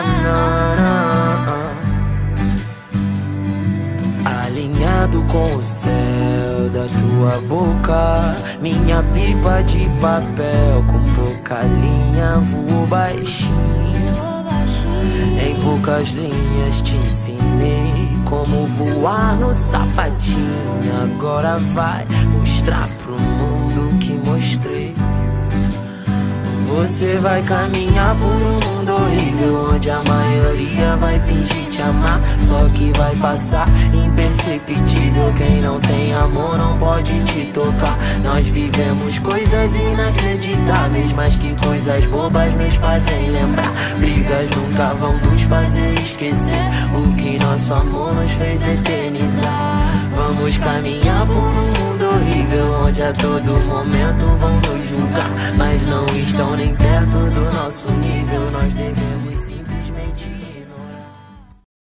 na, na, na, ah. Alinhado com o céu da tua boca Minha pipa de papel com pouca linha Voou baixinho. Em poucas linhas te ensinei Como voar no sapatinho. Agora vai mostrar pro mundo que mostrei. Você vai caminhar por um mundo horrível Onde a maioria vai fingir te amar. Só que vai passar imperceptível. Quem não tem amor não pode te tocar. Nós vivemos coisas inacreditáveis Mas que coisas bobas nos fazem lembrar. Brigas nunca vão nos fazer esquecer O que nosso amor nos fez eternizar. Vamos caminhar por um mundo horrível Onde a todo momento vão nos julgar estão nem perto do nosso nível. Nós devemos simplesmente